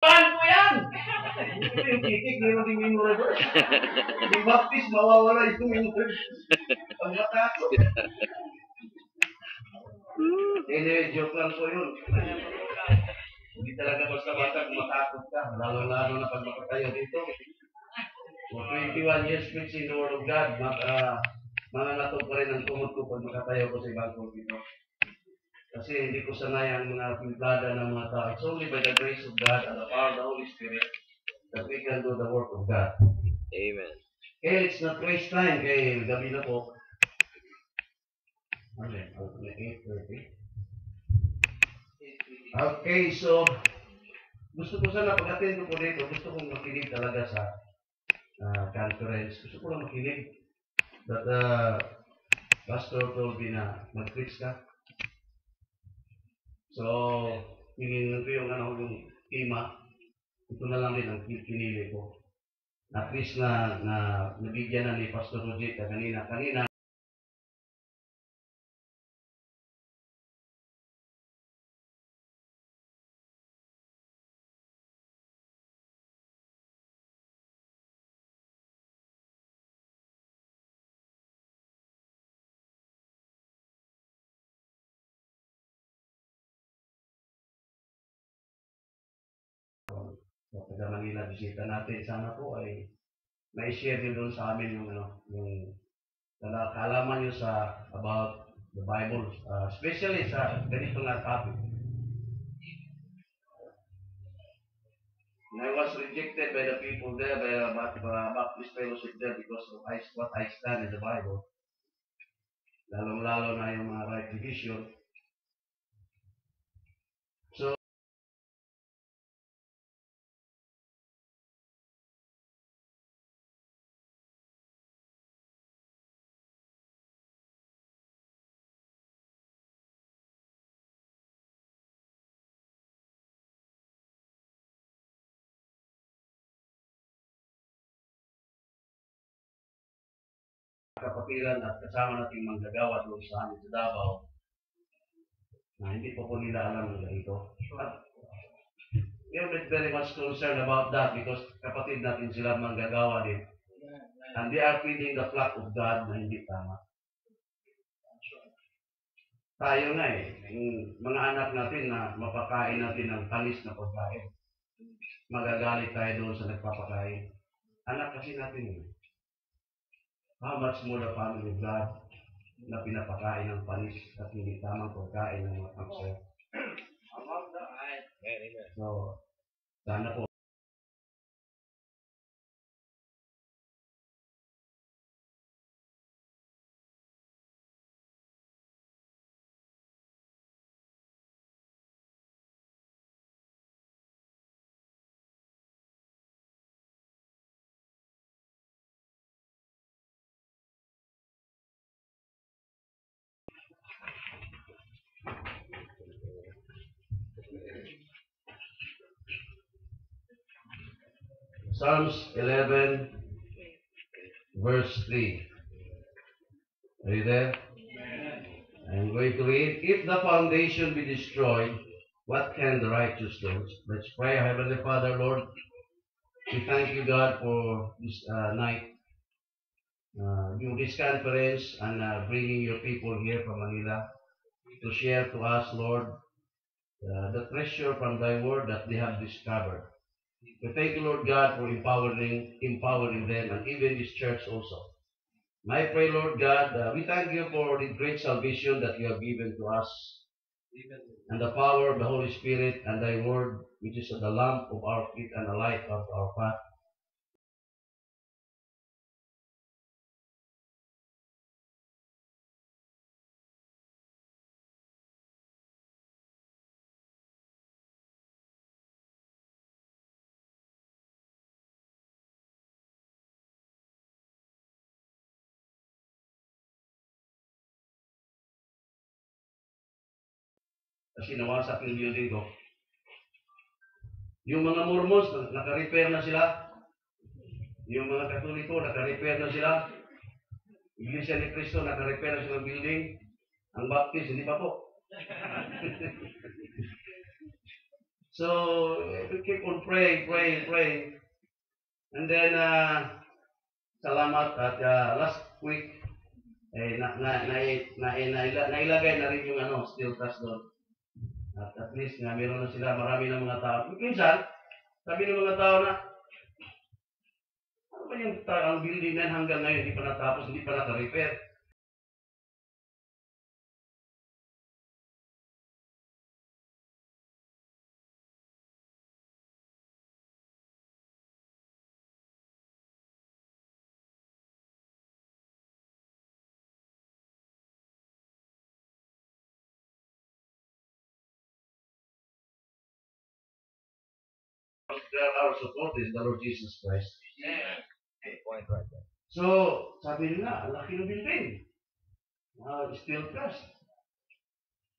Pan ko yan! Yung titik, meron din yung reverse. Yung baptist, mawawala yung universe. Pag matakot. Hindi, joke lang po yun. Hindi talaga basta-basta kung matakot ka. Lalo-lalo na pag makatayo dito. For 21 years preaching the Word of God, maka, mga natog pa rin ang tumot ko pag makatayo ko sa ibang dito. Kasi hindi ko sanay ang mga pinplada ng mga tao. It's only by the grace of God and the power of the Holy Spirit that we can do the work of God. Amen. Kaya it's not waste time. Kaya gabi na po. 8.30. Okay, so gusto ko sana pag-attend ko po dito, gusto kong makinig talaga sa uh, conference. Gusto ko lang makinig. But uh, Pastor told me na mag-preach ka. So, hingin ko yung ano, yung tema. Ito na lang din ang pinili ko. At least na, na nabigyan na ni Pastor Rojita kanina. Kanina, Manila, bisita natin. Sana po ay may-share din doon sa amin yung ano, yung kala- kaalaman nyo sa about the Bible, uh, especially sa ganito nga topic. And I was rejected by the people there, by the uh, Baptist fellowship there because of I, what I stand in the Bible. Lalong-lalo na yung mga right division. Kapatiran at kasama nating manggagawa doon sa amin sa Davao na hindi pa po nila alam ganito. At we're not very much concerned about that because kapatid natin sila manggagawa din. And they are feeding the flock of God na hindi tama. Tayo nga eh, yung mga anak natin na mapakain natin ng talis na pagkain. Magagalit tayo doon sa nagpapakain. Anak kasi natin yun. How much more the family of God na pinapakain ng panis at hindi tamang pagkain ng mga. Amen. So, sana po. Psalms 11, verse 3. Are you there? I'm going to read. If the foundation be destroyed, what can the righteous do? Let's pray. Heavenly Father, Lord, we thank you, God, for this uh, night. Uh, this conference and uh, bringing your people here from Manila to share to us, Lord, uh, the treasure from thy word that they have discovered. We thank you, Lord God, for empowering, empowering them and even this church also. And I pray, Lord God, uh, we thank you for the great salvation that you have given to us and the power of the Holy Spirit and thy word, which is the lamp of our feet and the light of our path. Kasi nawasak yung building ko. Yung mga Mormons, na- naka-repair na sila. Yung mga Katoliko, naka-repair na sila. Iglesia ni Cristo, naka-repair na sila ng building. Ang Baptist, hindi pa po. So, we keep on praying, praying, praying. And then, uh, salamat at uh, last week, eh, na, na, na, na, na, nailagay na rin yung ano, steel trust doon. At at least nga, meron na sila, marami ng mga tao. Minsan, sabi ng mga tao na, ano ba yung ta- ang building na hanggang ngayon, hindi pa natapos, hindi pa naka-repair. Our support is the Lord Jesus Christ. Good point right there. So, sabi nila, laki ng building. Uh, steel trust.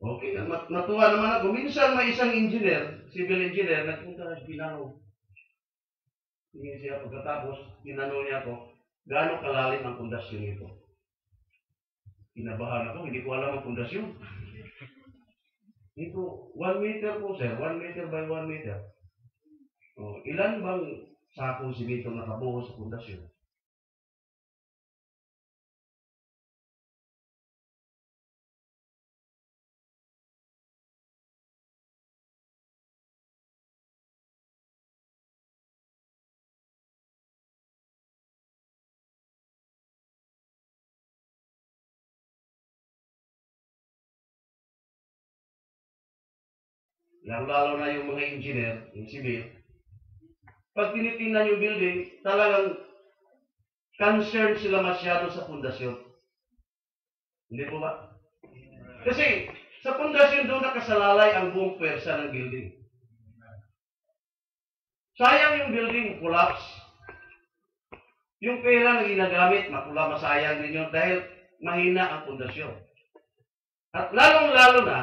Okay, mat natuwa naman ako. Minsan may isang engineer, civil engineer, nagpunta sa Binano. Tingin siya pagkatapos, tinanong niya ako, gaano kalalim ang pundasyon nito? Kinabahan ako, hindi ko alam ang pundasyon. Ito, one meter po sir, one meter by one meter. Oh, ilan bang sakong simento nakabuo sa pundasyon? Lalo, lalo na yung mga engineer, yung civil. Pag tinitingnan yung building, talagang concerned sila masyado sa pundasyon. Hindi po ba? Kasi sa pundasyon doon nakasalalay ang buong pwersa ng building. Sayang yung building, collapse. Yung pera na ginagamit, mapula masayang din yun dahil mahina ang pundasyon. At lalong-lalo na,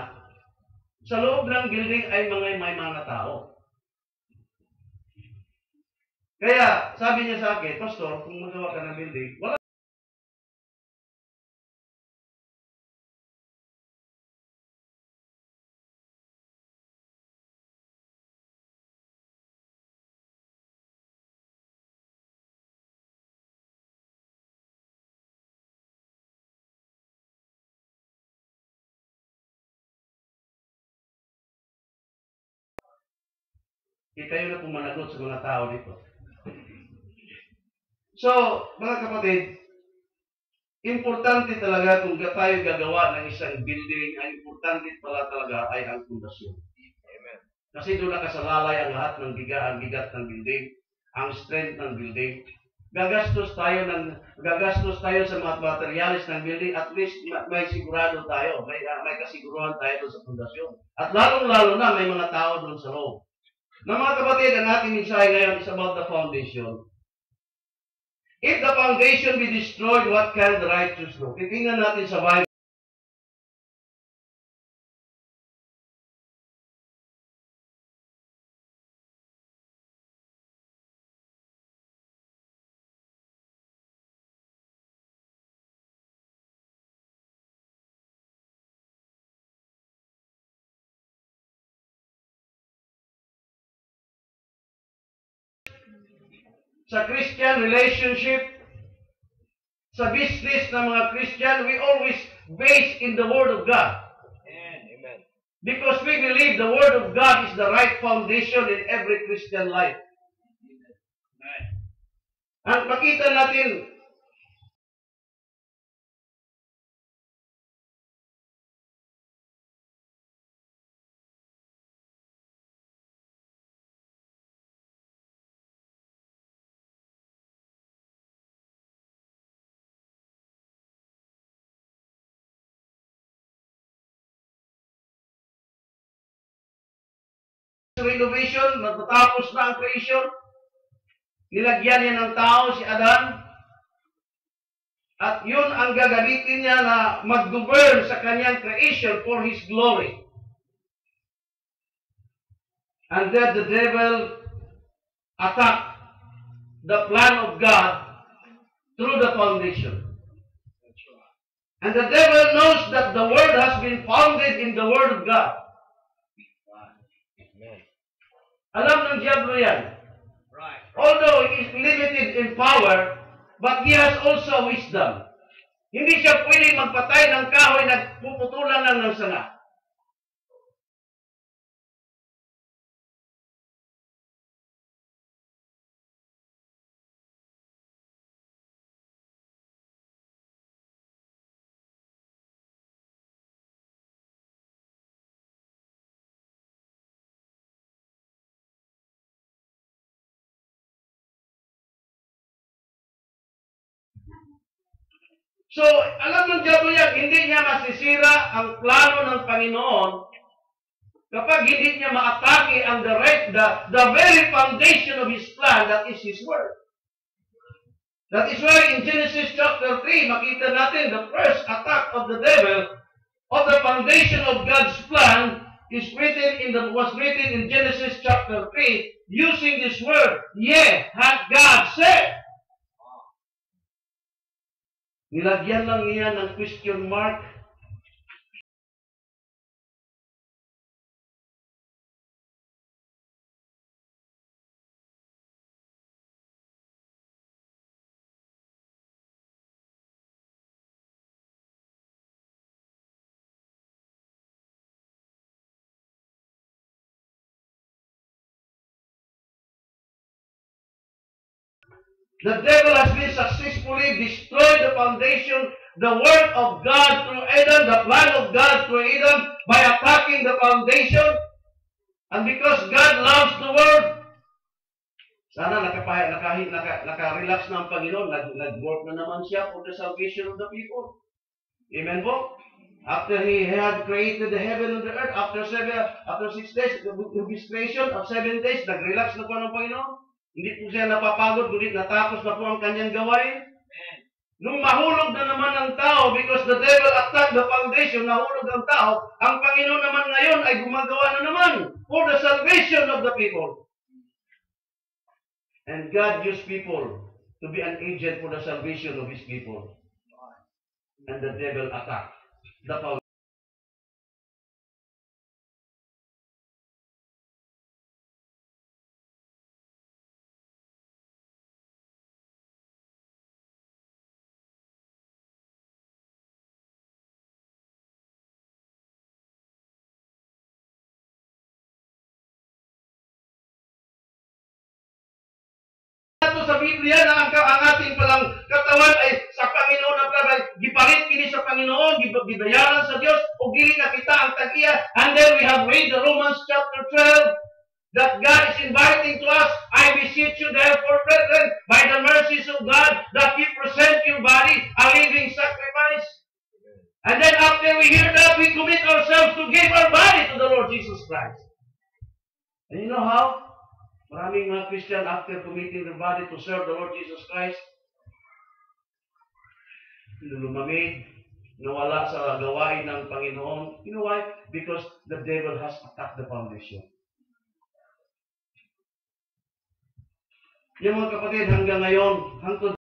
sa loob ng building ay mga may mga tao. Kaya, sabi niya sa akin, Pastor, kung magawa ka ng building, wala Eh, kayo na po managot sa mga tao dito. So, mga kapatid, importante talaga kung tayo gagawa ng isang building, ang importante pala talaga ay ang pundasyon. Amen. Kasi doon nakasalalay ang lahat ng biga, ang bigat ng building, ang strength ng building. Gagastos tayo ng gagastos tayo sa mga materialis ng building, at least ma- may sigurado tayo, may ah, may kasiguruhan tayo doon sa pundasyon. At lalong-lalo na may mga tao doon sa loob. Na mga kapatid, ang ating mensahe ngayon is about the foundation. If the foundation be destroyed, what can the righteous do? Titingnan natin sa Bible. Sa Christian relationship, sa business ng mga Christian, we always base in the Word of God. Amen. Because we believe the Word of God is the right foundation in every Christian life. Ang makita natin, renovation, matatapos na ang creation, nilagyan niya ng tao si Adan, at yun ang gagamitin niya na mag-govern sa kanyang creation for His glory. And that the devil attacked the plan of God through the foundation. And the devil knows that the word has been founded in the word of God. Amen. Alam ng Diablo yan. Right. Although he is limited in power, but he has also wisdom. Hindi siya pwede magpatay ng kahoy na puputulan lang ng sanga. So, alam ng Diablo yan, hindi niya masisira ang plano ng Panginoon kapag hindi niya maatake ang right, the, the very foundation of His plan, that is His Word. That is why in Genesis chapter 3, makita natin the first attack of the devil of the foundation of God's plan is written in the was written in Genesis chapter 3 using this word, yeah, had God said. Nilagyan lang niya ng question mark. The devil has been successfully destroyed the foundation, the word of God through Adam, the plan of God through Adam by attacking the foundation. And because God loves the world, sana nakapahit, nakahit, naka, naka-relax na ang Panginoon, nag, nag-work na naman siya for the salvation of the people. Amen po? After He had created the heaven and the earth, after seven, after six days, the, the creation of seven days, nag-relax na po ng Panginoon. Hindi po siya napapagod, kundi natapos na po ang kanyang gawain. Nung mahulog na naman ang tao because the devil attacked the foundation, nahulog ang tao, ang Panginoon naman ngayon ay gumagawa na naman for the salvation of the people. And God used people to be an agent for the salvation of His people. And the devil attacked the foundation. Biblia na ang, ang ating palang katawan ay sa Panginoon na pala gipalit kini sa Panginoon, gib- gibayaran sa Dios o gili na kita ang tagiya. And then we have read the Romans chapter 12 that God is inviting to us, I beseech you therefore, brethren, by the mercies of God, that you present your body a living sacrifice. And then after we hear that, we commit ourselves to give our body to the Lord Jesus Christ. And you know how? Maraming mga Christian after committing their body to serve the Lord Jesus Christ, lumamig, nawala sa gawain ng Panginoon. You know why? Because the devil has attacked the foundation. Yung mga kapatid, hanggang ngayon, hangtod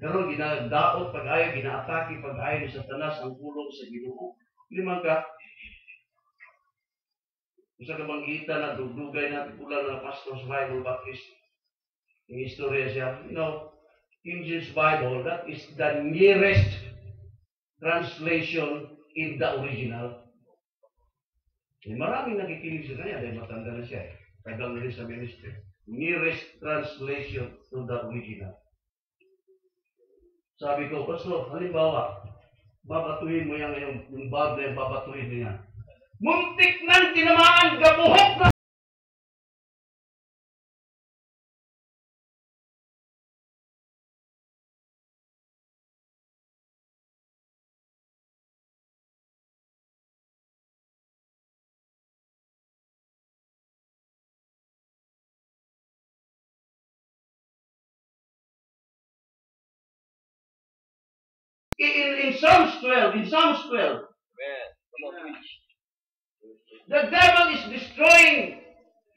Karon ginadaot pag-ayo, ginaatake pag-ayo ni Satanas ang pulong sa Ginoo. Limang ka. Usa ka manggita na dugdugay na pula ng pastor sa Bible Baptist. Yung istorya siya, you know, King James Bible, that is the nearest translation in the original. Eh, maraming nakikinig sa kanya dahil matanda na siya. Tagal na rin sa ministry. Nearest translation to the original. Sabi ko, Pastor, halimbawa, babatuhin mo yan ngayong yung bag na yung babatuhin yan. Muntik nang tinamaan, gabuhok na in, in Psalms 12, in Psalms 12, Amen. Come on, preach. the devil is destroying,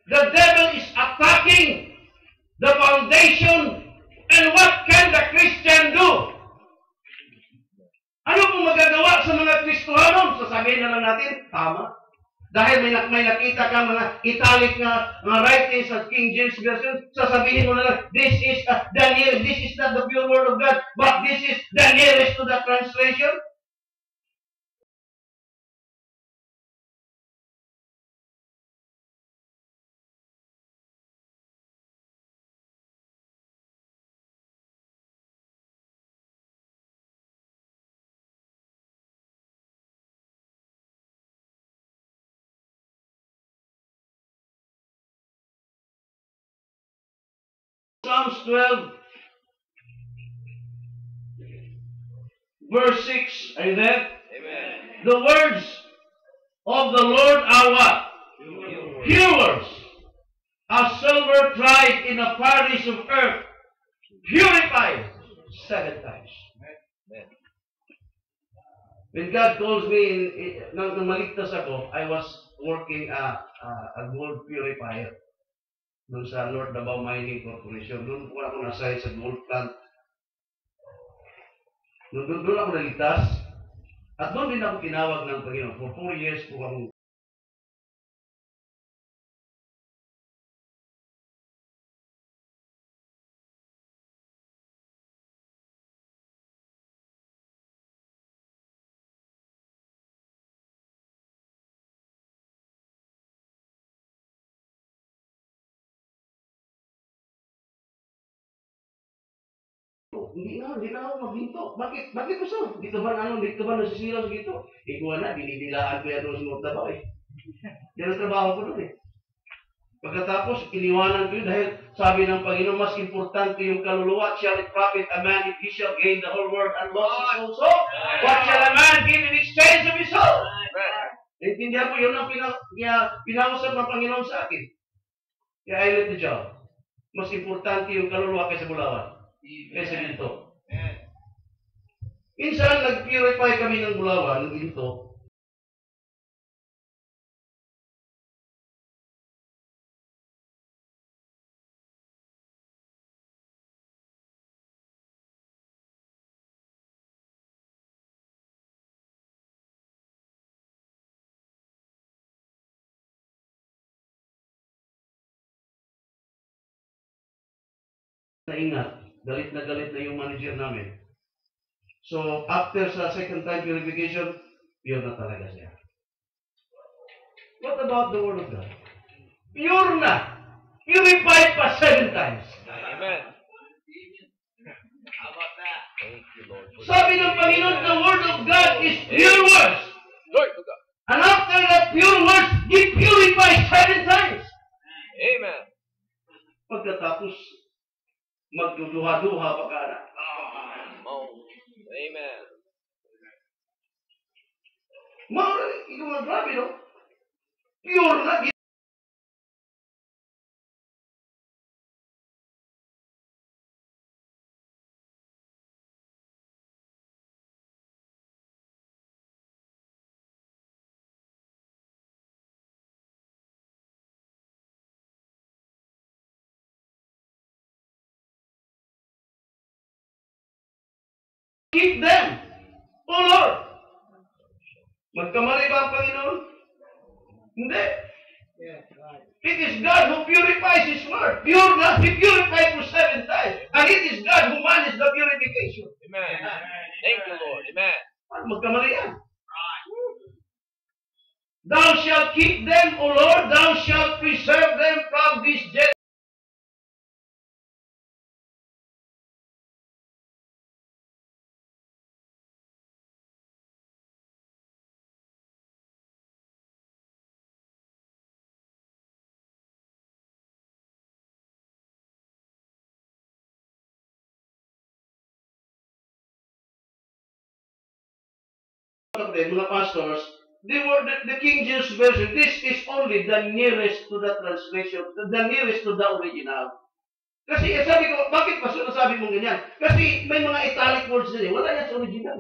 the devil is attacking the foundation, and what can the Christian do? Ano pong magagawa sa mga Kristohanon? Sasabihin na lang natin, tama. Dahil may, may nakita ka mga italic na mga writings sa King James Version, sasabihin mo na lang, this is uh, the near, this is not the pure word of God, but this is the nearest to the translation. 12, verse 6. Are you there? Amen. The words of the Lord are what? Pure. As silver tried in a furnace of earth, purified seven times. Amen. When God calls me, in, in, nang, nang maligtas ako, I was working a, a, a gold purifier doon sa North Davao Mining Corporation. Doon po ako nasay sa gold plant. Doon, doon, doon ako naligtas. At doon din ako kinawag ng Panginoon. For four years po akong Hindi na, hindi na ako maghinto. Bakit? Bakit gusto? Dito ba ano, dito ba nasisilaw dito? Ikaw na, dinidilaan ko yan doon sa mga trabaho eh. Yan ang trabaho ko doon eh. Pagkatapos, iniwanan ko yun dahil sabi ng Panginoon, mas importante yung kaluluwa. Shall it profit a man if he shall gain the whole world and lost his own soul? What shall a man give in exchange of his soul? Naintindihan ko yun ang pina, kaya pinausap ng Panginoon sa akin. Kaya I let the job. Mas importante yung kaluluwa kaysa bulawan. Kaysa ginto. Minsan, nag-purify kami ng bulawan, ng ginto. Naingat. Galit na galit na yung manager namin. So, after sa second time purification, pure na talaga siya. What about the Word of God? Pure na! Purified pa seven times. Amen. Sabi ng Panginoon, the Word of God is pure words. Glory to God. And after that pure words, He purifies seven times. Amen. Pagkatapos, magduduha-duha pa ka na. Amen. Maura, ikaw nga grabe, no? Pure na. Keep them. O Lord. Magkamali ba ang Panginoon? Hindi. It is God who purifies His word. Pure na. He purified for seven times. And it is God who manages the purification. Amen. Thank you, Lord. Amen. Paano magkamali yan? Thou shalt keep them, O Lord. Thou shalt preserve them from this generation. of them, mga pastors, they were the, the King James Version. This is only the nearest to the translation, the nearest to the original. Kasi eh, sabi ko, bakit pa sinasabi mo ganyan? Kasi may mga italic words din eh. Wala yan sa original.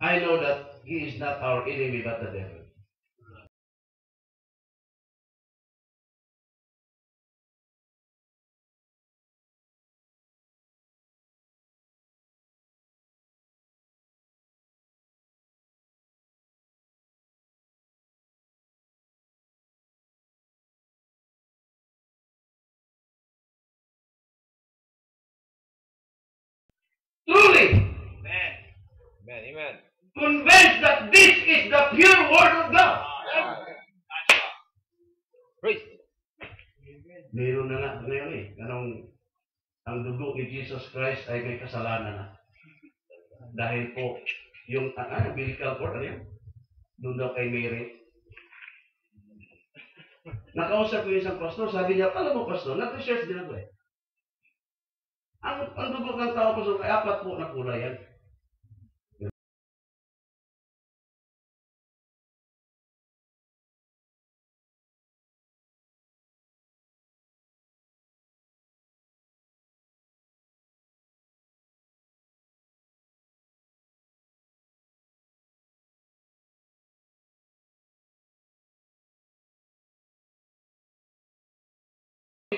I know that he is not our enemy but the devil. Amen. Amen. convinced that this is the pure word of God. Praise. Meron na nga ngayon eh. Anong ang dugo ni Jesus Christ ay may kasalanan na. Dahil po, yung, ah, ano, umbilical cord, ano yun? Doon daw kay Mary. Nakausap ko yung isang pastor, sabi niya, alam mo pastor, nag-research din ako eh. Ang, ang dugo ng tao pastor, ay apat po na kulay yan.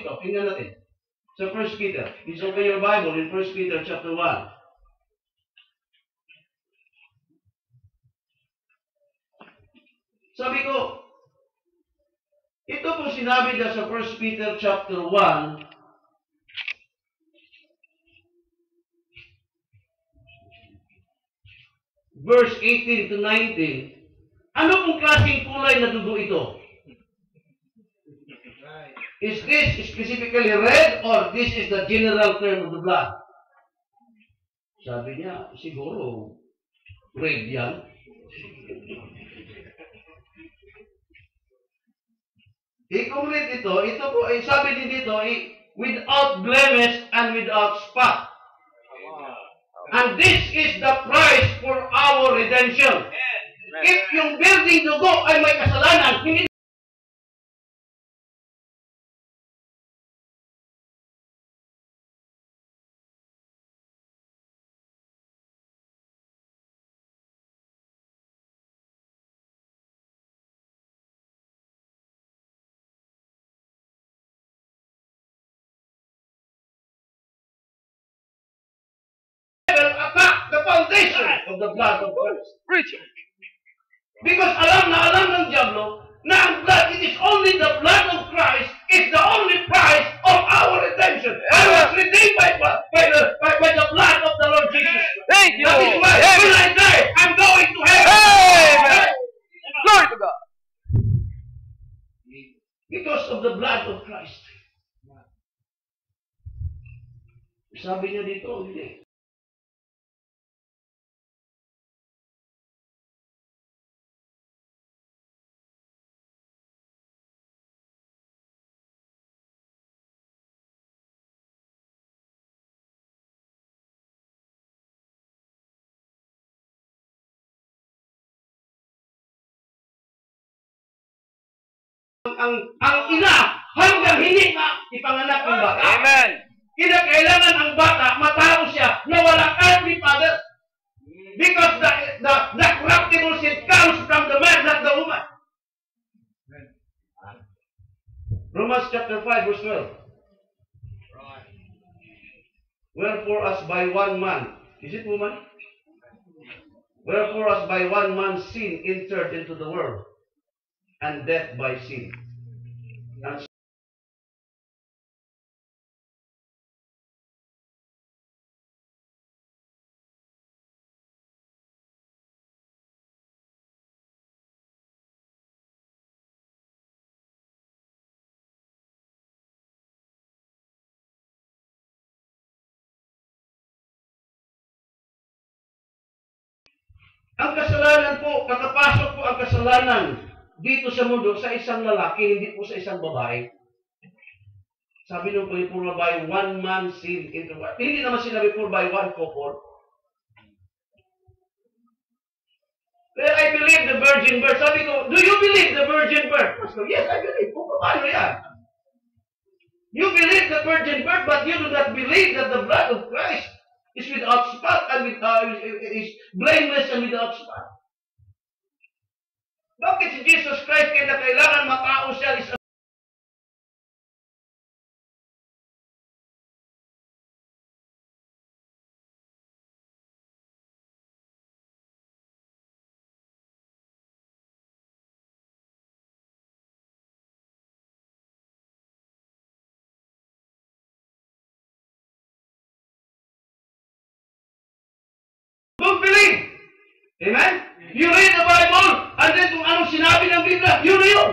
Ito, tingnan natin. Sa 1 Peter. Please open your Bible in 1 Peter chapter 1. Sabi ko, ito po sinabi niya sa 1 Peter chapter 1, verse 18 to 19, ano pong klaseng kulay na dugo ito? Is this specifically red or this is the general term of the blood? Sabi niya, siguro red yan. Red ito, ito po, eh, sabi din dito, eh, without blemish and without spot. And this is the price for our redemption. If yung building dugo ay may kasalanan, hindi foundation of the blood of Christ. Preach. Because alam na alam ng Diablo na ang blood, it is only the blood of Christ is the only price of our redemption. I was redeemed by, by, the, by, by the blood of the Lord Jesus. Thank you. That is why Amen. when I die, I'm going to heaven. Amen. Glory to God. Because of the blood of Christ. Sabi niya dito, hindi. Ang, ang, ang ina, hanggang hindi na ipanganak ng bata. Amen. Kinakailangan ang bata, matao siya na walang earthly father. Because the, the, the corruptible seed comes from the man, not the woman. Romans chapter 5, verse 12. Wherefore, as by one man, is it woman? Wherefore, as by one man sin entered into the world, and death by sin. Ang kasalanan po, kakapasok po ang kasalanan dito sa mundo sa isang lalaki, hindi po sa isang babae. Sabi nung po before by one man sin into one. Hindi naman sila before by one couple. Kaya I believe the virgin birth. Sabi ko, do you believe the virgin birth? Pastor, yes, I believe. Kung paano yan? You believe the virgin birth, but you do not believe that the blood of Christ is without spot and with, uh, is blameless and without spot. Bakit si Jesus Christ kaya kailangan matao siya is Don't believe. Amen? You read the Bible, and then kung anong Biblia, yun na yun.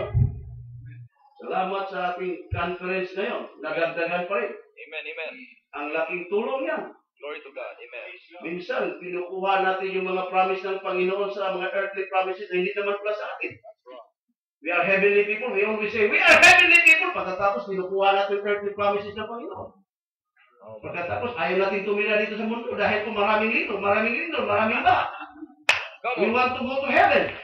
Salamat sa ating conference ngayon. Nagagdagan pa rin. Amen, amen. Ang laking tulong yan. Glory to God. Amen. Minsan, pinukuha natin yung mga promise ng Panginoon sa mga earthly promises na hindi naman pala sa atin. We are heavenly people. We always say, we are heavenly people. Pagkatapos, pinukuha natin yung earthly promises ng Panginoon. Oh, Pagkatapos, ayaw natin tumira dito sa mundo dahil kung maraming lino, maraming lino, maraming ba. We want to go to heaven.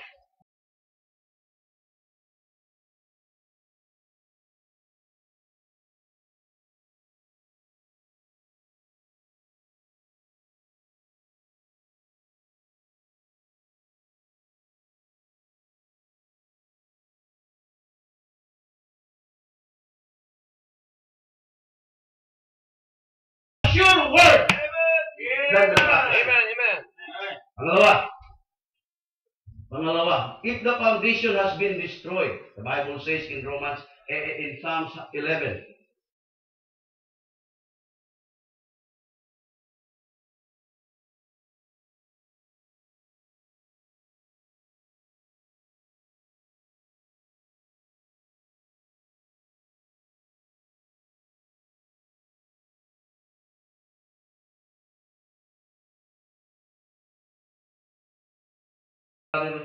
Word. Pa. Amen, amen. Pangalawa. Pangalawa, if the foundation has been destroyed, the Bible says in Romans, eh, eh, in Psalms 11,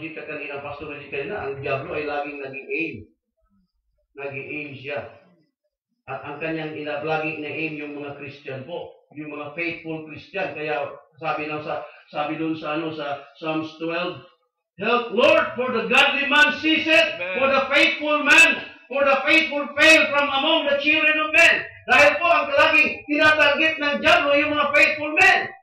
Mo Jika kanina, Pastor Roger kanina, ang Diablo ay laging naging aim. Naging aim siya. At ang kanyang ina, laging na aim yung mga Christian po. Yung mga faithful Christian. Kaya sabi ng sa sabi doon sa ano sa Psalms 12, Help Lord for the godly man ceaseth, for the faithful man, for the faithful fail from among the children of men. Dahil po ang laging tinatarget ng Diablo yung mga faithful men.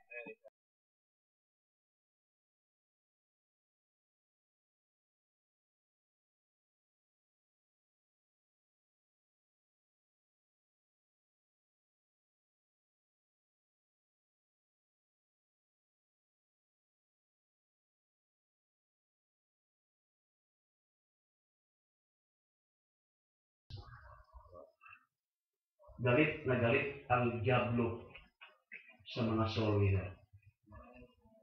Galit na galit ang Diablo sa mga soul winner.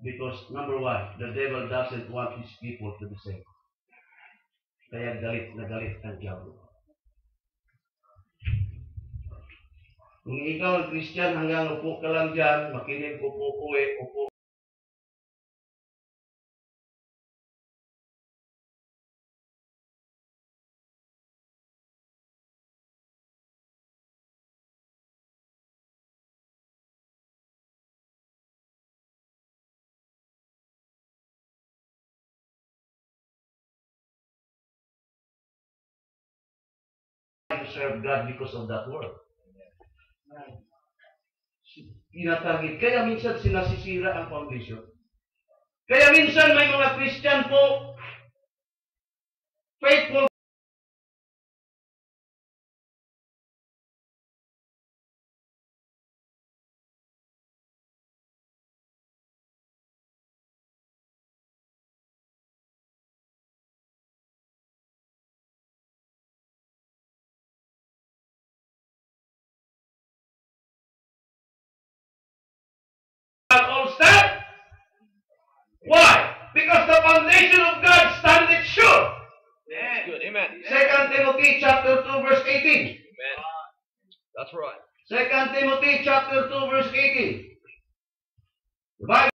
Because number one, the devil doesn't want his people to be saved. Kaya galit na galit ang Diablo. Kung ikaw ang Christian hanggang upo ka lang dyan, makinig, upo, uwi, upo. Serve God because of that word. Tinatarget. Kaya minsan sinasisira ang foundation. Kaya minsan may mga Christian po, faithful Why? Because the foundation of God standeth sure. Good. Amen. Second Timothy chapter 2 verse 18. Amen. That's right. Second Timothy chapter 2 verse 18. The Bible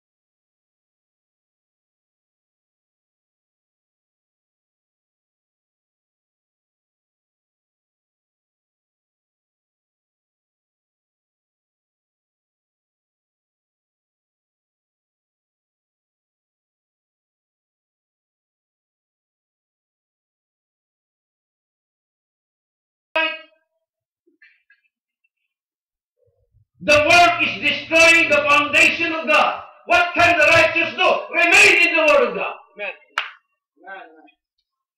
The world is destroying the foundation of God. What can the righteous do? Remain in the Word of God. Amen.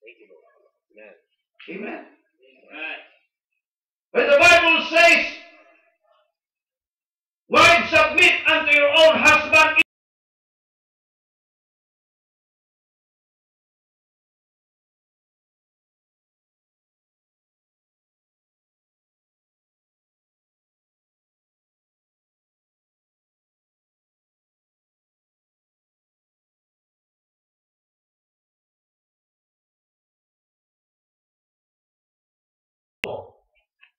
Thank you, Lord. Amen. Amen. Amen. When the Bible says, Wives, submit unto your own husband.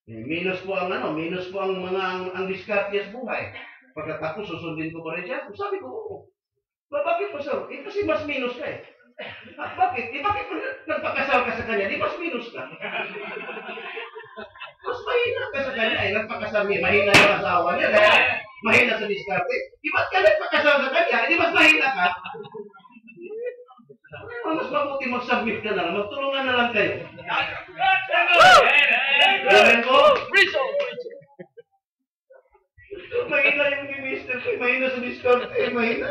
Minus po ang ano, minus po ang mga ang, ang diskarte sa buhay. Pagkatapos susundin ko pa rin siya. Sabi ko, oo. Ba, bakit po sir? Eh, kasi mas minus ka eh. Ah, bakit? Eh, bakit po nagpakasal ka sa kanya? Di mas minus ka. mas mahina ka sa kanya eh. Nagpakasal niya. Mahina yung asawa niya. Kaya mahina sa diskarte. Di ba't ka nagpakasal sa kanya? Eh, di mas mahina ka. Ah, Mas mabuti mag-submit ka na lang. Magtulungan na lang kayo. Amen po? Mahina yung ni Mr. K. Mahina sa discount. Eh, mahina.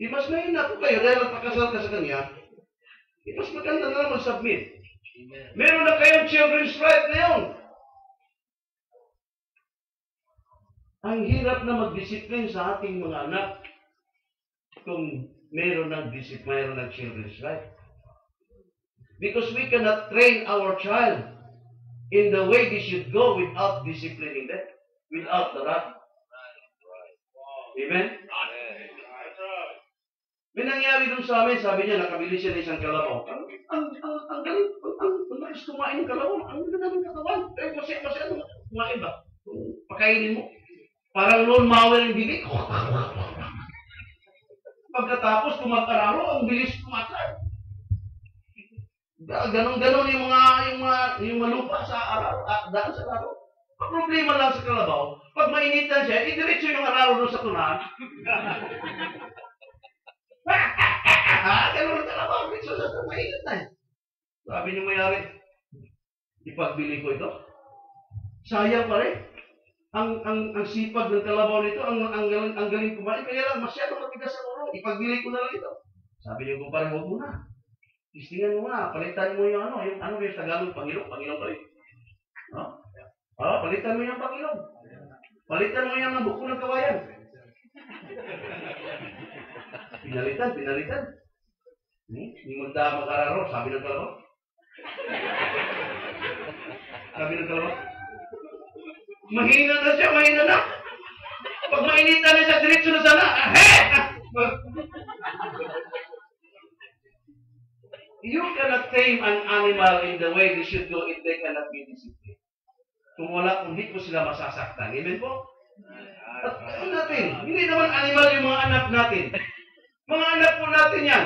Di mas mahina po kayo dahil nagpakasal ka sa kanya. Di mas maganda na lang mag-submit. Meron na kayong children's right ngayon. Ang hirap na mag-discipline sa ating mga anak kung meron ng discipline, meron ng children's right. Because we cannot train our child in the way they should go without disciplining them, without the rod. Amen? May nangyari dun sa amin, sabi niya, nakabili siya ng isang kalabaw. Ang, ang, ang, ang galing, ang, ang, ang lakas kumain ng kalabaw. Ang ganda ng katawan. Eh, kasi, kasi ano, kumain ba? Pakainin mo. Parang Lone Mower yung bibig. Pagkatapos, tumatararo, ang bilis tumatar. Ga- Ganon-ganon yung mga, yung mga, yung mga lupa sa araw, ah, daan sa araw. Ang problema lang sa kalabaw, pag mainitan siya, idiretso yung araw doon sa tunahan. Ganun ang kalabaw, diretso sa tunahan, mainit na. Sabi niyo mayari, ipagbili ko ito. Sayang pa rin. Ang, ang, ang sipag ng kalabaw nito, ang, ang, galing, ang galing kumain, kaya lang masyadong matigas ulo, ipagbili ko na lang ito. Sabi niyo, kumpare, huwag mo na. Tistingan mo na, palitan mo yung ano, yung ano yung Tagalog, Pangilong, Pangilong pa rin. No? Oh, palitan mo yung Pangilong. Palitan mo yung buko ng kawayan. Pinalitan, pinalitan. Hmm? Yung magda makararo, sabi ng kalabaw. Sabi ng kalabaw. Mahina na siya, mahina na. Pag mainitan na siya, diretso na sana. Ahe! You cannot tame an animal in the way they should go if they cannot be disciplined. Kung wala, hindi po sila masasaktan. Amen po? At ano natin? Hindi naman animal yung mga anak natin. Mga anak po natin yan.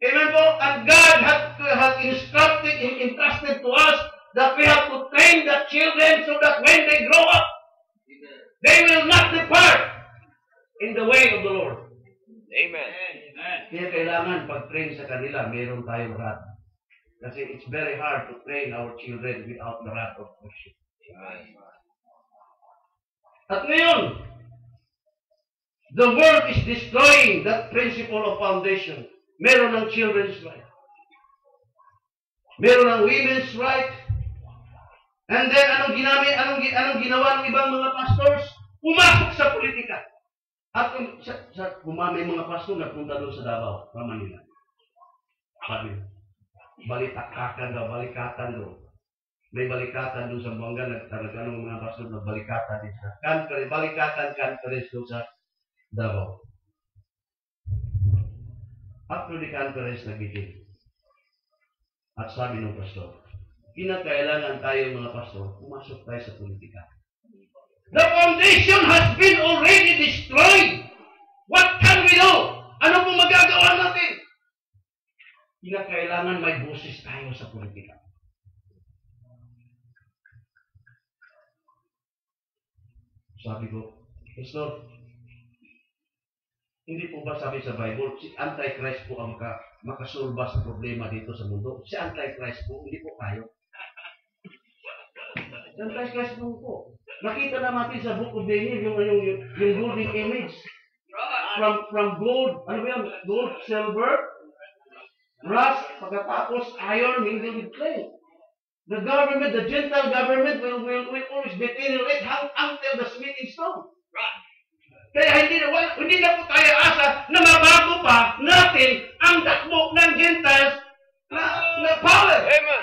Amen po? And God has, has instructed, entrusted to us that we have to train the children so that when they grow up, they will not depart in the way of the Lord. Amen. Kaya kailangan pag-train sa kanila, meron tayong wrath. Kasi it's very hard to train our children without the wrath of worship. At ngayon, the world is destroying that principle of foundation. Meron ng children's right. Meron ng women's right. And then, anong ginamit, anong, anong ginawa ng ibang mga pastors? Pumasok sa politika. At kung sa, sa kumamay mga pastor, nagpunta doon sa Davao, sa Manila. Sabi, balitakatan daw, balikatan daw. May balikatan doon sa Buanga, nagtalaga ng mga pastor na balikatan din sa conference, balikatan conference doon sa Davao. After the conference, nag-meeting. At sabi ng pastor, kinakailangan tayo mga pastor, pumasok tayo sa politika. The foundation has been already destroyed. What can we do? Ano pong magagawa natin? Kinakailangan may boses tayo sa politika. Sabi ko, Pastor, hindi po ba sabi sa Bible, si Antichrist po ang maka, makasolba sa problema dito sa mundo? Si Antichrist po, hindi po tayo. Si Antichrist po po. Nakita na natin sa Book of Daniel yung, yung, yung, yung golden image. From, from gold, ano ba yan? Gold, silver, brass, pagkatapos iron, mingled with clay. The government, the Gentile government will, will, will always deteriorate hang, until the smithing stone. Right. Kaya hindi na, wala, hindi na po tayo asa na mabago pa natin ang dakbo ng Gentiles na, na power. Amen.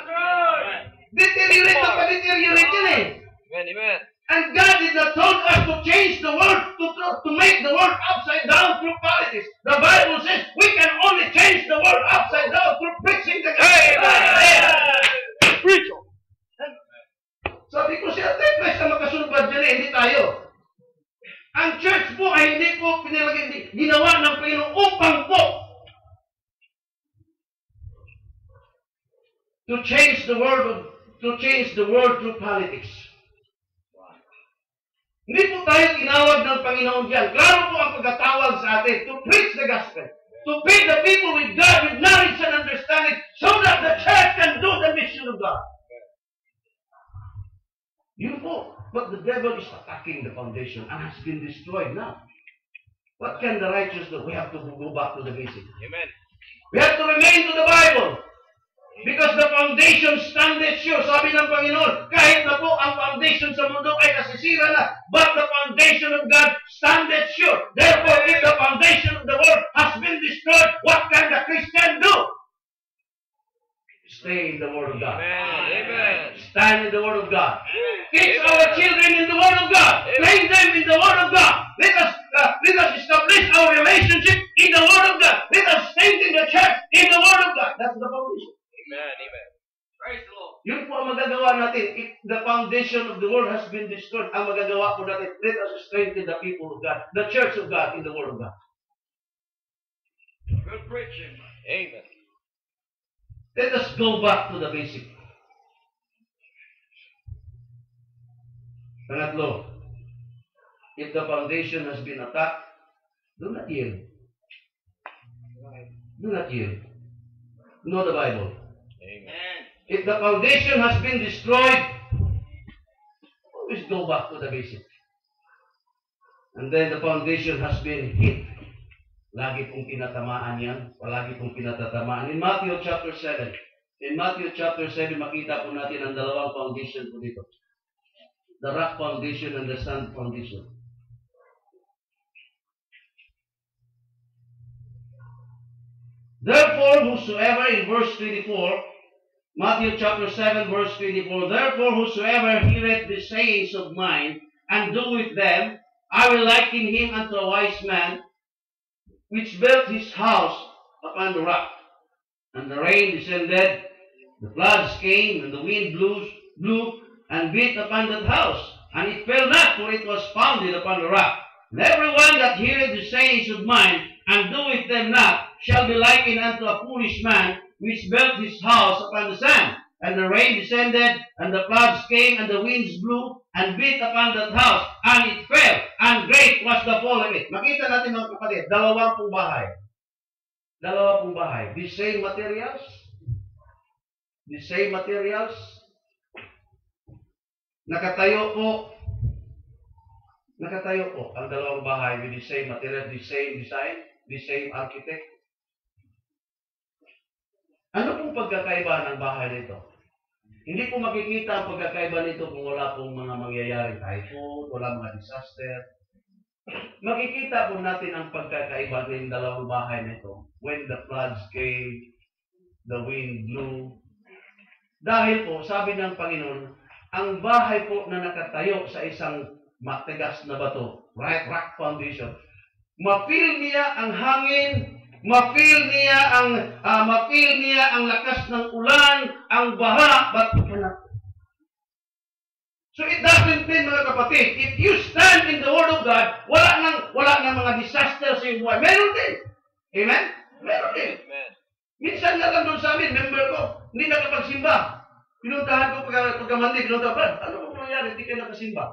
Deteriorate na pa-deteriorate yun eh. Amen. Amen. And God did not told us to change the world, to, to, to make the world upside down through politics. The Bible says we can only change the world upside down through preaching the gospel. Amen. Preach on. Sabi ko si Antipas na makasunod dyan eh, hindi tayo. Ang church po ay hindi po pinilagay, hindi, ginawa ng Panginoon upang po to change the world of, to change the world through politics. Hindi po tayo tinawag ng Panginoon diyan. Klaro po ang pagkatawag sa atin to preach the gospel. To feed the people with God, with knowledge and understanding, so that the church can do the mission of God. Yun po. But the devil is attacking the foundation and has been destroyed now. What can the righteous do? We have to go back to the basic. Amen. We have to remain to the Bible. Because the foundation standeth sure. Sabi ng Panginoon, kahit na po ang foundation sa mundo ay nasisira na, but the foundation of God standeth sure. Therefore, if the foundation of the world has been destroyed, what can the Christian do? Stay in the Word of God. Amen. Stand in the Word of God. Teach our children in the Word of God. Train them in the Word of God. Let us, uh, let us establish our relationship in the Word of God. Let us strengthen the church in the Word of God. That's the foundation. Amen. Amen. Praise the Lord. Yun po ang magagawa natin. If the foundation of the world has been destroyed, ang magagawa po natin, let us strengthen the people of God, the church of God in the Word of God. Good preaching. Amen. Let us go back to the basic. Pangatlo, if the foundation has been attacked, do not yield. Do not yield. Know the Bible. Amen. If the foundation has been destroyed, always go back to the basic. And then the foundation has been hit. Lagi pong pinatamaan yan. Palagi pong pinatatamaan. In Matthew chapter 7, in Matthew chapter 7, makita po natin ang dalawang foundation po dito. The rock foundation and the sand foundation. Therefore, whosoever, in verse 24, Matthew chapter 7, verse 24, Therefore, whosoever heareth the sayings of mine, and doeth them, I will liken him unto a wise man, which built his house upon the rock. And the rain descended, the floods came, and the wind blew, blew and beat upon that house. And it fell not, for it was founded upon the rock. And everyone that heareth the sayings of mine, and doeth them not, shall be likened unto a foolish man, which built his house upon the sand. And the rain descended, and the floods came, and the winds blew, and beat upon that house, and it fell, and great was the fall of it. Makita natin mga kapatid, dalawang pong bahay. Dalawa pong bahay. The same materials. The same materials. Nakatayo po. Nakatayo po ang dalawang bahay with the same materials, the same design, the same architect. Ano pong pagkakaiba ng bahay nito? Hindi po makikita ang pagkakaiba nito kung wala pong mga mangyayaring typhoon, wala mga disaster. Makikita po natin ang pagkakaiba ng dalawang bahay nito. When the floods came, the wind blew. Dahil po, sabi ng Panginoon, ang bahay po na nakatayo sa isang matigas na bato, right rock foundation, mapil niya ang hangin, mapil niya ang ah, mapil niya ang lakas ng ulan, ang baha, but cannot So it doesn't mean mga kapatid, if you stand in the Word of God, wala nang, wala nang mga disaster sa iyong buhay. Meron din. Amen? Meron din. Amen. Minsan nga lang doon sa amin, member ko, hindi nakapagsimba. Pinuntahan ko pagka, pagkamandi, pinuntahan, Brad, ano po nangyari? Hindi kayo nakasimba.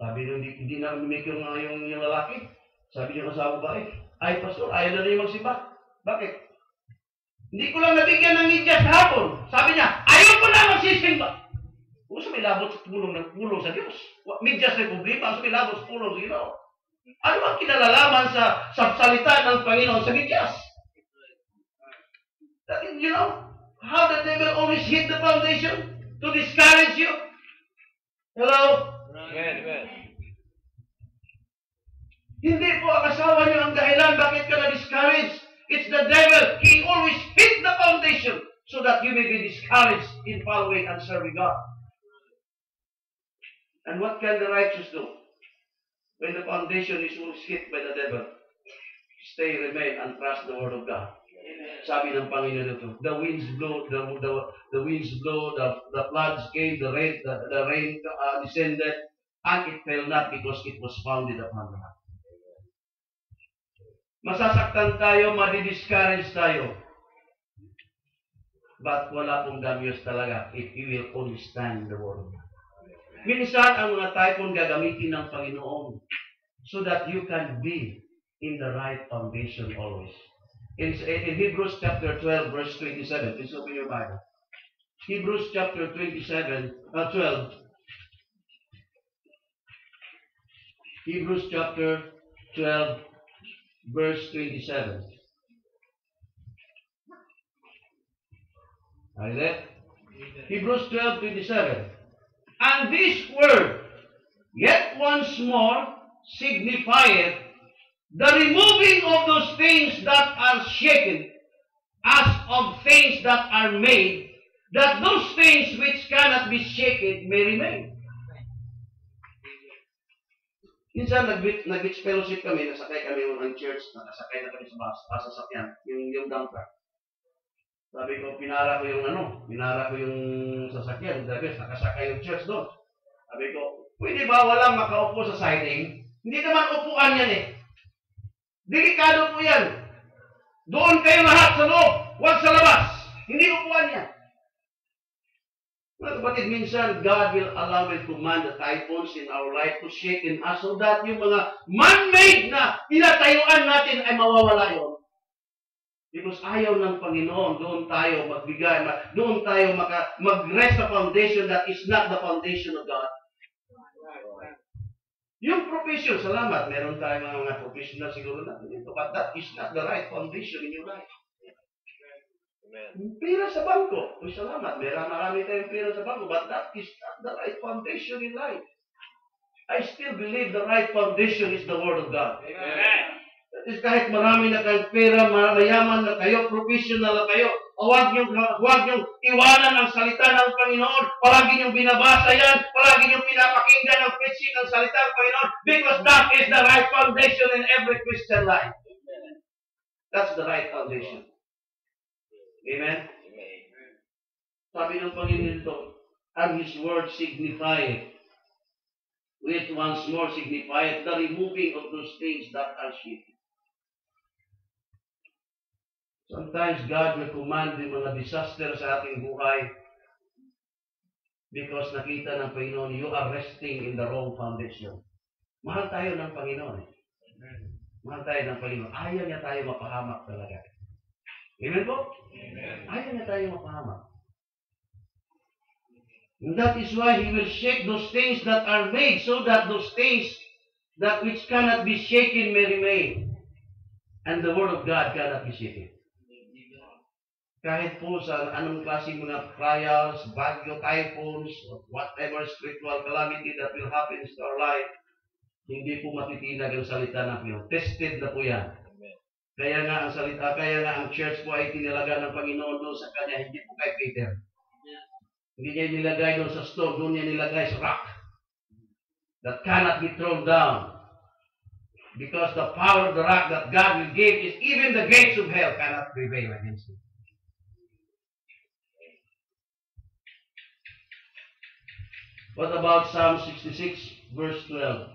Sabi nyo, hindi, hindi na lumik yung, uh, yung, yung lalaki. Sabi niyo asawa ba eh, ay pastor, ayaw na rin magsimba. Bakit? Hindi ko lang nabigyan ng media sa hapon. Sabi niya, ayaw ko na magsisimba. Kung sa may labot sa pulong ng pulong sa Diyos. Medyas na problema, sa may labot sa pulong sa Ginoo. Ano ang kinalalaman sa, sa salita ng Panginoon sa medyas? That you know, how the devil always hit the foundation to discourage you. Hello? Amen. Amen. Hindi po ang asawa niyo ang dahilan bakit ka na-discouraged. It's the devil. He always hit the foundation so that you may be discouraged in following and serving God. And what can the righteous do? When the foundation is always hit by the devil, stay, remain, and trust the word of God. Sabi ng Panginoon ito, the winds blow, the, the, the winds blow, the, the floods came, the rain, the, the rain uh, descended, and it fell not because it was founded upon the rock. Masasaktan tayo, madi-discourage tayo. But wala pong damyos talaga if you will understand the word. Minsan, ang mga typhoon gagamitin ng Panginoon so that you can be in the right foundation always. In, in Hebrews chapter 12, verse 27, please open your Bible. Hebrews chapter 27, uh, 12. Hebrews chapter 12, verse 27. Are you there? Hebrews 12, 27. And this word, yet once more, signifieth the removing of those things that are shaken, as of things that are made, that those things which cannot be shaken may remain. Minsan nag-beach, nag-beach fellowship kami, nasakay kami ng church, nakasakay na kami sa bus, sa sasakyan, yung, yung dump truck. Sabi ko, pinara ko yung ano, pinara ko yung sasakyan, sabi, nakasakay yung church doon. Sabi ko, pwede ba walang makaupo sa siding? Hindi naman upuan yan eh. Delikado po yan. Doon kayo lahat sa loob, huwag sa labas. Hindi upuan yan. Mga kapatid, minsan God will allow and command the typhoons in our life to shake in us so that yung mga man-made na tinatayuan natin ay mawawala yun. Because ayaw ng Panginoon, doon tayo magbigay, ma- doon tayo maka, mag-rest sa foundation that is not the foundation of God. Yung profession, salamat, meron tayong mga, professional siguro na dito, but that is not the right foundation in your life. Amen. Pira sa bangko. Uy, salamat. Meron marami tayong pira sa bangko. But that is not the right foundation in life. I still believe the right foundation is the Word of God. Amen. That is kahit marami na kayong pera, mayaman na kayo, professional na kayo, huwag niyong, huwag niyong iwanan ang salita ng Panginoon. Palagi niyong binabasa yan. Palagi niyong pinapakinggan ang preaching ng salita ng Panginoon because that is the right foundation in every Christian life. That's the right foundation. Amen? Amen. Sabi ng Panginoon ito, and His word signifieth, which once more signifieth the removing of those things that are shaken. Sometimes God will command yung mga disaster sa ating buhay because nakita ng Panginoon, you are resting in the wrong foundation. Mahal tayo ng Panginoon. Eh. Mahal tayo ng Panginoon. Ayaw niya tayo mapahamak talaga. Amen po? Ayaw niya tayo mapahamak. And that is why he will shake those things that are made so that those things that which cannot be shaken may remain. And the word of God cannot be shaken. Kahit po sa anong klaseng mga trials, bagyo, typhoons, or whatever spiritual calamity that will happen in our life, hindi po matitinag ang salita ng Panginoon. Tested na po yan. Kaya nga ang salita, kaya nga ang church po ay tinalaga ng Panginoon doon sa kanya, hindi po kay Peter. Hindi niya nilagay doon sa stone, doon niya nilagay sa rock. That cannot be thrown down. Because the power of the rock that God will give is even the gates of hell cannot prevail against it. What about Psalm 66, verse 12?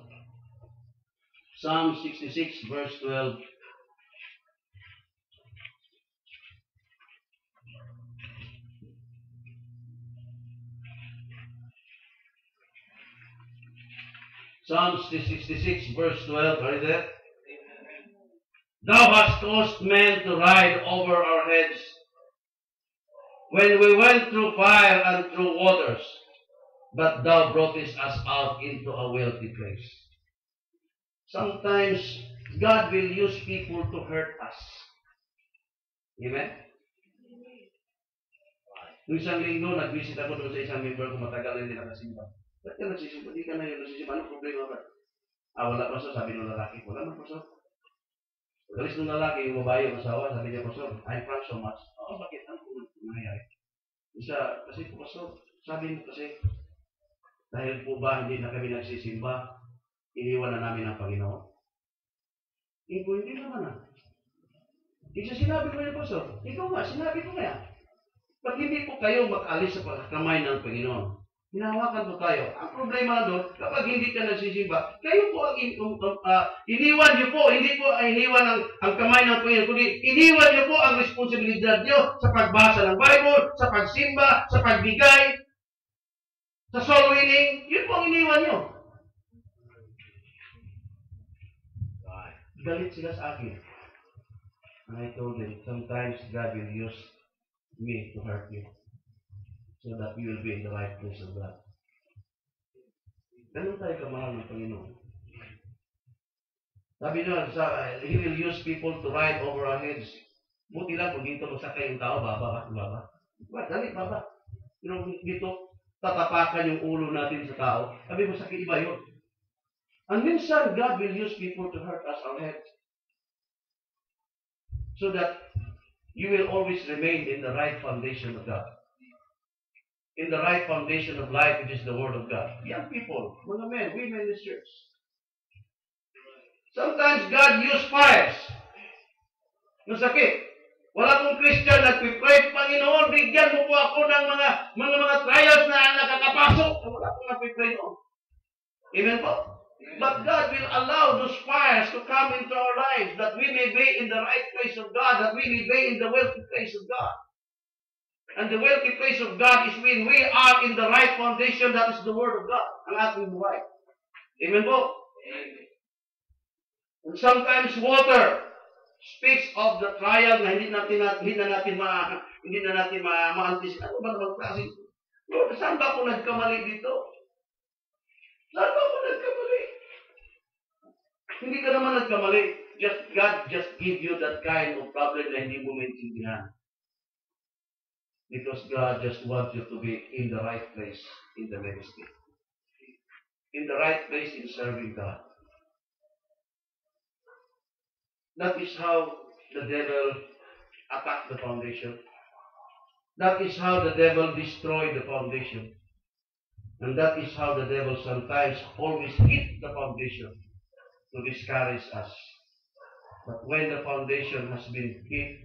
Psalm 66, verse 12. Psalm 66, verse 12. Are you there? Thou hast caused men to ride over our heads. When we went through fire and through waters, but thou broughtest us out into a wealthy place. Sometimes God will use people to hurt us. Amen? Nung isang linggo, nag-visit ako doon sa isang member ko, matagal hindi nakasimba. Ba't ka nagsisimba? Di ka na yun nagsisimba. Anong problema ba? Ah, wala pa so, sabi ng lalaki. Wala man pa so. Galis ng lalaki, yung babae, yung asawa, sabi niya, Pastor, I prank so much. Oo, bakit? Ano po nangyayari? Isa, kasi po, Pastor, sabi mo kasi, dahil po ba hindi na kami nagsisimba, iniwan na namin ang Panginoon? Hindi po, hindi naman ah. Isa sinabi ko yun, Pastor. Ikaw nga, sinabi ko nga. Pag hindi po kayo mag-alis sa pagkakamay ng Panginoon, hinahawakan po tayo. Ang problema na doon, kapag hindi ka nagsisimba, kayo po ang in, um, ah, iniwan niyo po, hindi po ang iniwan ang, ang kamay ng Panginoon, kundi iniwan niyo po ang responsibilidad niyo sa pagbasa ng Bible, sa pagsimba, sa pagbigay, sa soul winning, yun po ang iniwan niyo. Galit sila sa akin. And I told them, sometimes God will use me to hurt you so that you will be in the right place of God. Ganun tayo kamahal ng Panginoon. Sabi niya, sa, He will use people to ride over our heads. Buti lang kung dito magsakay yung tao, baba, baba. Ba, dali, baba. Pero dito, tatapakan yung ulo natin sa tao. Sabi mo, sakit iba yun. And minsan, God will use people to hurt us our heads. So that you will always remain in the right foundation of God. In the right foundation of life, which is the Word of God. Young people, mga men, women in. Sometimes God use fires. Masakit. Wala pong Christian nagpipray, Panginoon, bigyan mo po ako ng mga mga mga trials na nakakapasok. Wala pong nagpipray noon. Amen po? But God will allow those fires to come into our lives that we may be in the right place of God, that we may be in the wealthy place of God. And the wealthy place of God is when we are in the right foundation, that is the Word of God, ang ating buhay. Amen po? And sometimes water speaks of the trial na hindi natin na, hindi na natin ma hindi na natin ma ma-anticipate. Ano ba naman klase? Lord, saan ba ako nagkamali dito? Saan ba ako nagkamali? Hindi ka naman nagkamali. Just God just give you that kind of problem na hindi mo maintindihan. Because God just wants you to be in the right place in the ministry. In the right place in serving God. That is how the devil attacked the foundation. That is how the devil destroyed the foundation. And that is how the devil sometimes always hit the foundation to discourage us. But when the foundation has been hit,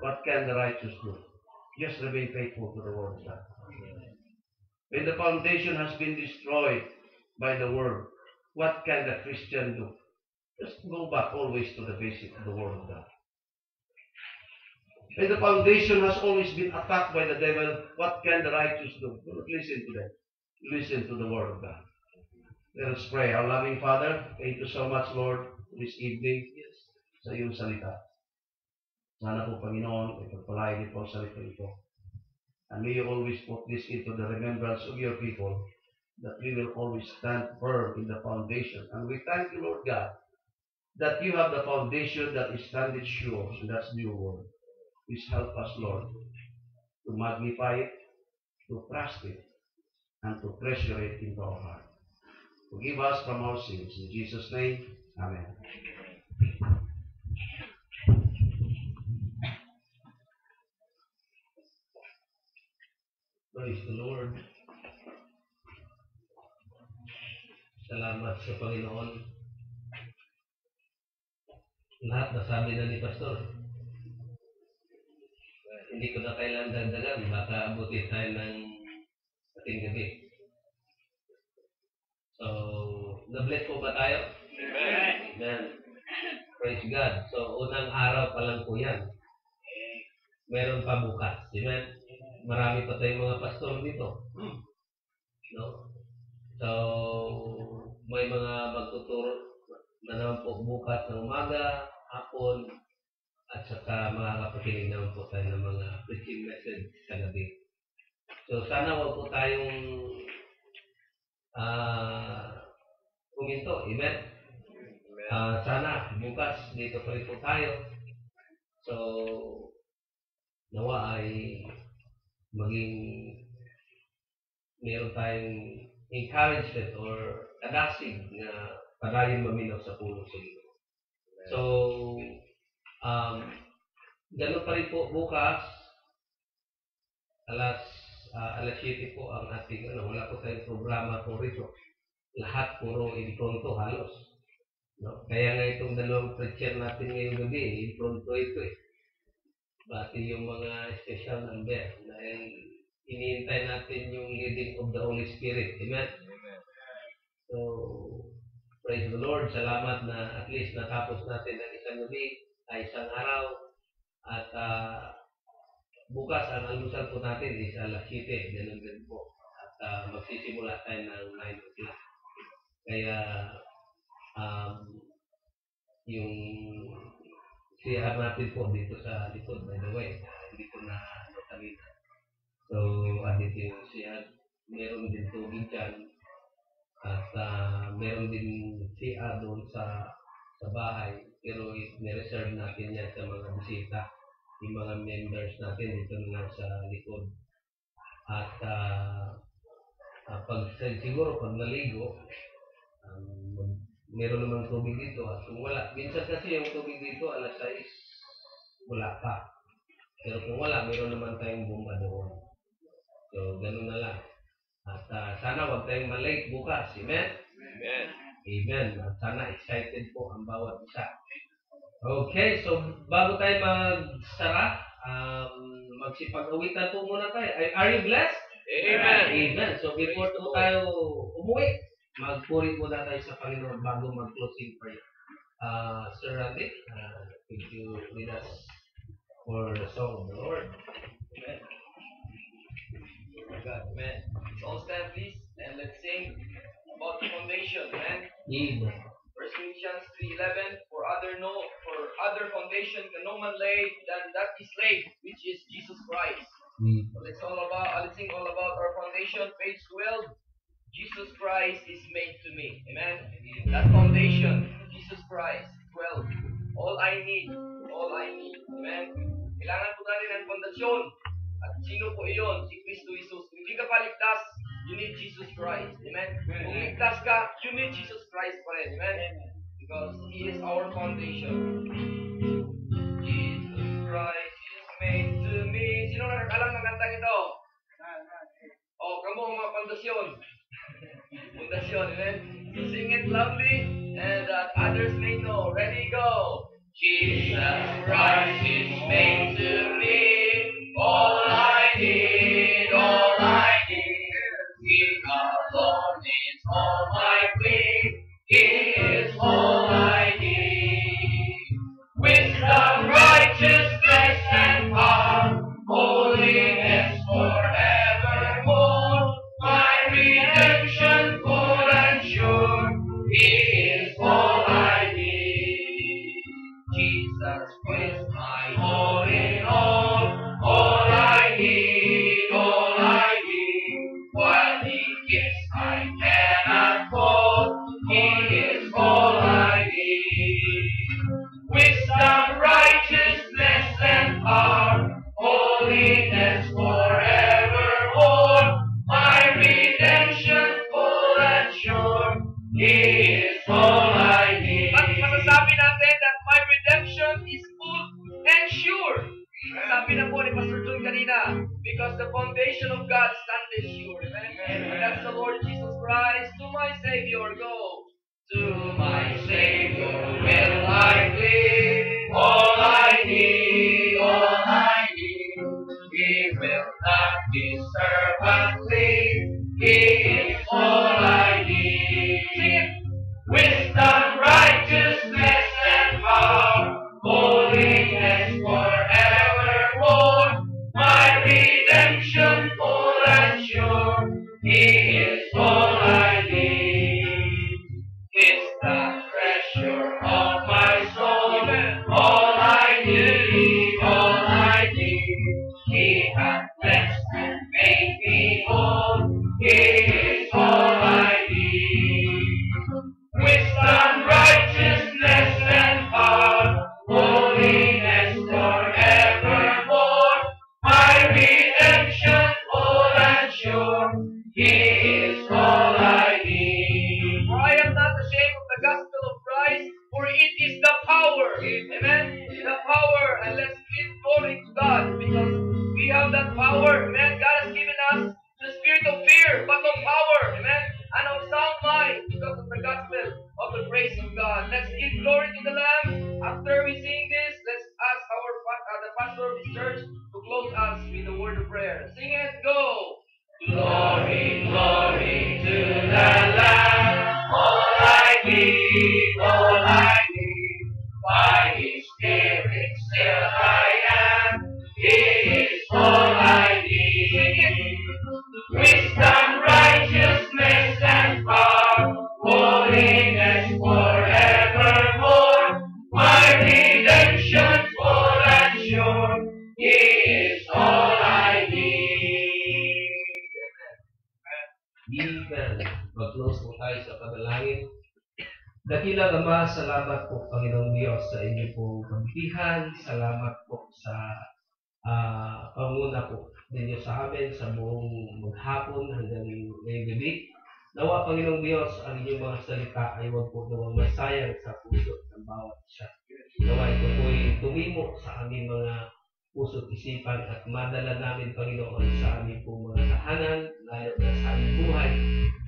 what can the righteous do? Just remain faithful to the word of God. When the foundation has been destroyed by the world, what can the Christian do? Just go back always to the basic of the word of God. When the foundation has always been attacked by the devil, what can the righteous do? Listen to them. Listen to the word of God. Let us pray. Our loving Father, thank you so much, Lord, this evening sa iyong salita. Sana po, Panginoon, ipagpalain niyo po ang salita ito. And may you always put this into the remembrance of your people that we will always stand firm in the foundation. And we thank you, Lord God, that you have the foundation that is standing sure, and that's your word. Please help us, Lord, to magnify it, to trust it, and to treasure it into our heart. Forgive us from our sins. In Jesus' name, Amen. Praise the Lord. Salamat sa Panginoon. Lahat na sabi na ni Pastor. Hindi ko na kailangan dagdagan. Baka abuti tayo ng ating gabi. So, na-bless po ba tayo? Amen. Amen. Praise God. So, unang araw pa lang po yan. Meron pa bukas. Amen. Marami pa tayong mga pastor dito. No? So, may mga magtuturo na naman po bukas ng umaga, hapon, at saka makakapakinig naman po tayo ng mga preaching message sa gabi. So, sana wag po tayong ah, huminto. Amen? Amen. Ah, sana bukas dito pa rin po tayo. So, nawa ay maging meron tayong encouragement or kadasig na padayon maminaw sa puno sa Ginoo. So, um, ganun pa rin po bukas, alas ah, alas 7 po ang ating ano, wala po tayong programa po rito. Lahat puro impronto halos. No? Kaya nga itong dalawang preacher natin ngayong gabi, impronto ito eh. Pati yung mga special number dahil iniintay natin yung leading of the Holy Spirit. Amen? Amen. So, praise the Lord. Salamat na at least natapos natin ang isang gabi, ay isang araw. At ah, bukas ang almusal po natin is alas 7. Ganun din po. At ah, magsisimula tayo ng 9 o'clock. Kaya, um, yung siya natin po dito sa likod, by the way, hindi ko na kanina. So, adit yung siya, meron din tubig dyan. At ah, meron din CR doon sa sa bahay. Pero nireserve natin yan sa mga bisita. Yung mga members natin dito na sa likod. At ah, ah, pag siguro pag naligo, um, meron naman tubig dito. At kung wala, minsan kasi yung tubig dito alas 6, wala pa. Pero kung wala, meron naman tayong bomba doon. So, ganun na lang. At ah, sana huwag tayong malate bukas. Amen? Amen. Amen. At sana excited po ang bawat isa. Okay, so bago tayo magsara, um, magsipag-awitan po muna tayo. Are- Are you blessed? Amen. Amen. So before po tayo umuwi, magpuri muna tayo sa Panginoon bago mag-closing prayer. Uh, Sir Randy, uh, could you lead us for the song of the Lord? Amen. God, amen. All stand please and let's sing about the foundation, amen. Amen. First Corinthians 3.11, for other no for other foundation can no man lay than that is laid, which is Jesus Christ. Amen. So let's all about let's sing all about our foundation, page 12. Jesus Christ is made to me. Amen. That foundation, Jesus Christ, 12. All I need, all I need. Amen. Kailangan po natin ng fondasyon. At sino po iyon? Si Kristo Jesus. Hindi ka pa ligtas, you need Jesus Christ. Amen. Kung ligtas ka, you need Jesus Christ pa rin. Amen. Because He is our foundation. Jesus Christ is made to me. Sino na nag-alam ng kantang ito? Oh, kamo mga pundasyon. Pundasyon, amen? So sing it loudly and that others may know. Ready, go. Jesus Christ is made to me. All I need, Amen. Mag-close po tayo sa panalangin. Dakilang Ama, salamat po Panginoong Diyos sa inyo pong kabutihan. Salamat po sa ah, panguna po ninyo sa amin sa buong maghapon hanggang ngayong gabi. Nawa Panginoong Diyos, ang inyong mga salita ay huwag po nawang masayang sa puso ng bawat isa. Nawa ito po'y tumimo sa aming mga puso't isipan at madala namin Panginoon sa aming pong mga tahanan, lalo na sa aming buhay.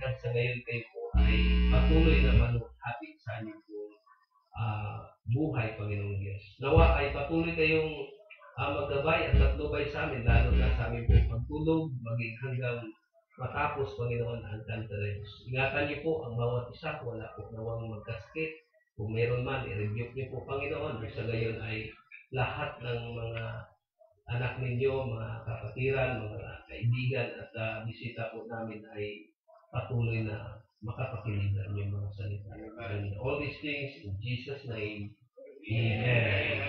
At sa ngayon kayo po ay patuloy na manuhati sa aming ah, buhay, Panginoong Diyos. Nawa ay patuloy kayong ah, maggabay at maglubay sa amin, lalo na sa aming pagtulog, maging hanggang matapos, Panginoon, ang Cantareos. Ingatan niyo po ang bawat isa, wala po nawang magkasakit. Kung meron man, i-rebuke niyo po, Panginoon. Sa gayon ay lahat ng mga anak ninyo, mga kapatiran, mga kaibigan at ah, bisita po namin ay patuloy na makapakinig ng inyong mga salita. And all these things in Jesus' name. Amen.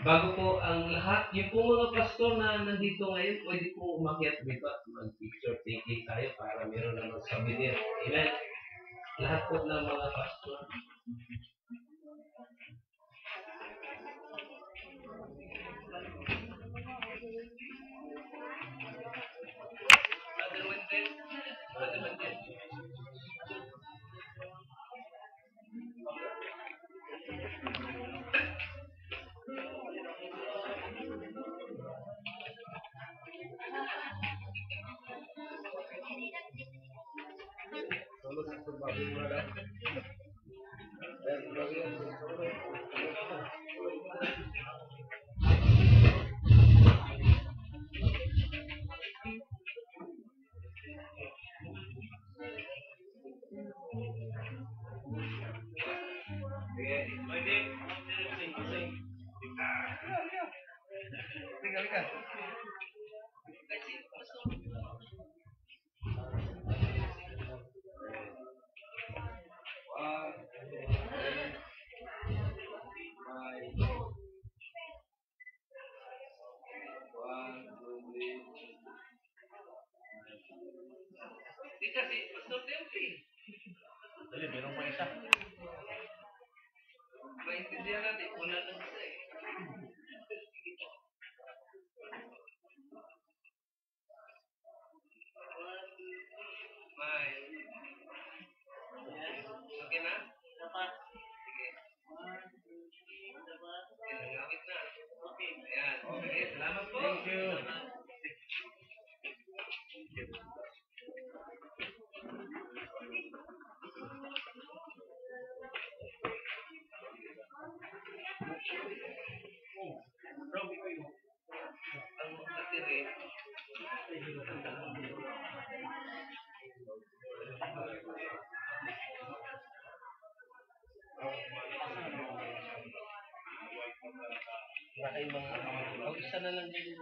Bago po ang lahat, yung po mga pastor na nandito ngayon, pwede po umakyat dito at mag-picture taking tayo para meron naman souvenir. Amen. Lahat po ng mga pastor. Gracias. Kayong mga Ang isa na lang din.